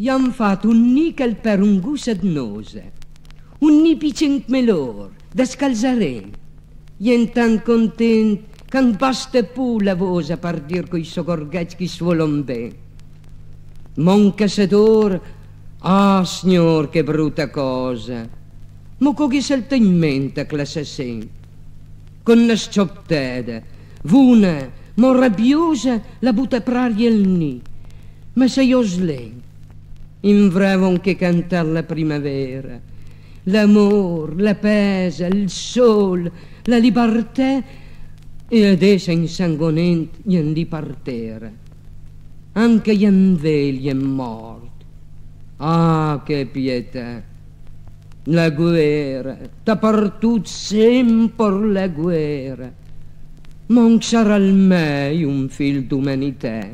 Gli han fatto un nickel per un gusto nosa, un nipicent melor, da scalzare. Gli tan content non basta più la voce per dire coi sogorghetti che suolon bene. Mon cassador, ah, signor, che brutta cosa. Ma come salta in mente l'assassino? Con una sciottata, vuna, ma rabbiosa, la butta praria il nì. Ma se io slento, Invravon che cantar la primavera, l'amor, la pesa, il sol, la libertà e adesso insanguinent gli di partera. Anche gli anvegli è morto. Ah, che pietà! La guerra, dappertutto sempre la guerra. Non sarà mai un fil d'umanità.